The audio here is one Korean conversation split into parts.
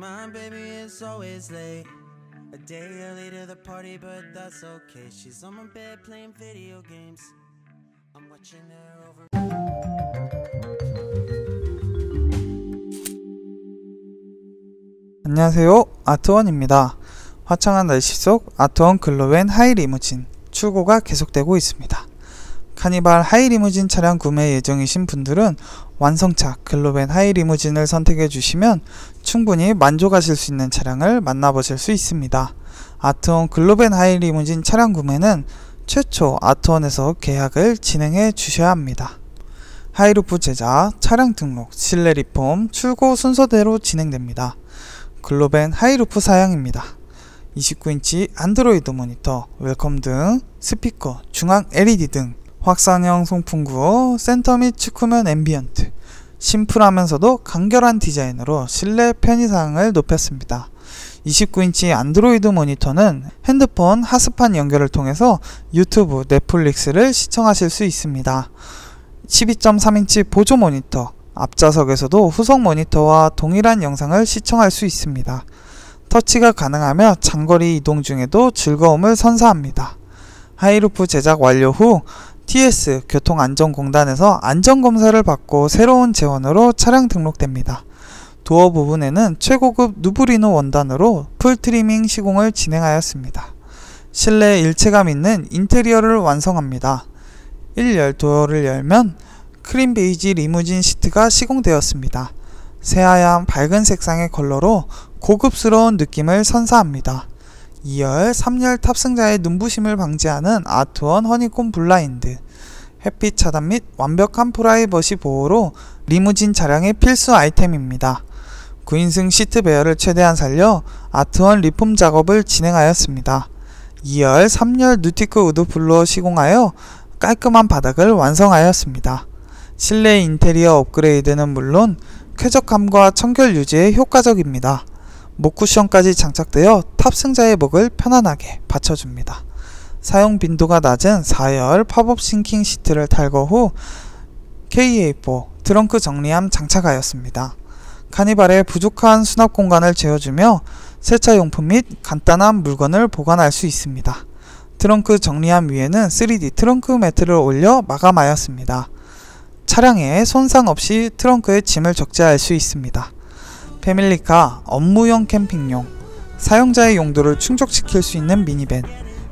My baby is always late. A day early to the party, but that's okay. She's on my bed playing video games. I'm watching her over. 안녕하세요 아트원입니다 화창한 날씨 속 아트원 글로벤 하이 리무진 출고가 계속되고 있습니다 카니발 하이리무진 차량 구매 예정이신 분들은 완성차 글로벤 하이리무진을 선택해 주시면 충분히 만족하실 수 있는 차량을 만나보실 수 있습니다 아트원 글로벤 하이리무진 차량 구매는 최초 아트원에서 계약을 진행해 주셔야 합니다 high roof 제작, 차량 등록, 실내 리폼, 출고 순서대로 진행됩니다. 글로벤 high roof 사양입니다. 29인치 안드로이드 모니터, welcome 등, 스피커, 중앙 LED 등, 확산형 송풍구, 센터 및 측후면 ambient, 심플하면서도 간결한 디자인으로 실내 편의사항을 높였습니다. 29인치 안드로이드 모니터는 핸드폰 핫스팟 연결을 통해서 유튜브, 넷플릭스를 시청하실 수 있습니다. 12.3인치 보조 모니터, 앞좌석에서도 후석 모니터와 동일한 영상을 시청할 수 있습니다. 터치가 가능하며 장거리 이동 중에도 즐거움을 선사합니다. high roof 제작 완료 후 TS 교통안전공단에서 안전검사를 받고 새로운 제원으로 차량 등록됩니다. 도어 부분에는 최고급 누브리노 원단으로 full trimming 시공을 진행하였습니다. 실내 일체감 있는 인테리어를 완성합니다. 1열 도어를 열면 크림 베이지 리무진 시트가 시공되었습니다. 새하얀 밝은 색상의 컬러로 고급스러운 느낌을 선사합니다. 2열, 3열 탑승자의 눈부심을 방지하는 아트원 honeycomb 블라인드, 햇빛 차단 및 완벽한 프라이버시 보호로 리무진 차량의 필수 아이템입니다. 9인승 시트 배열을 최대한 살려 아트원 리폼 작업을 진행하였습니다. 2열, 3열 누티크 wood floor 시공하여 깔끔한 바닥을 완성하였습니다. 실내 인테리어 업그레이드는 물론 쾌적함과 청결 유지에 효과적입니다. 목 쿠션까지 장착되어 탑승자의 목을 편안하게 받쳐줍니다. 사용 빈도가 낮은 4열 팝업 sinking 시트를 탈거 후 KA4 트렁크 정리함 장착하였습니다. 카니발의 부족한 수납 공간을 채워주며 세차 용품 및 간단한 물건을 보관할 수 있습니다. 트렁크 정리함 위에는 3D 트렁크 매트를 올려 마감하였습니다. 차량에 손상 없이 트렁크에 짐을 적재할 수 있습니다. 패밀리카, 업무용 캠핑용, 사용자의 용도를 충족시킬 수 있는 미니밴,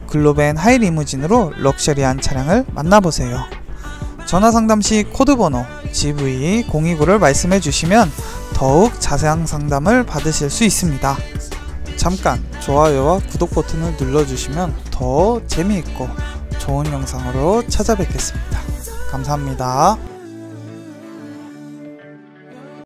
글로벤 하이리무진으로 럭셔리한 차량을 만나보세요. 전화 상담 시 코드 번호 GV029를 말씀해 주시면 더욱 자세한 상담을 받으실 수 있습니다. 잠깐 좋아요와 구독 버튼을 눌러주시면 더 재미있고 좋은 영상으로 찾아뵙겠습니다. 감사합니다.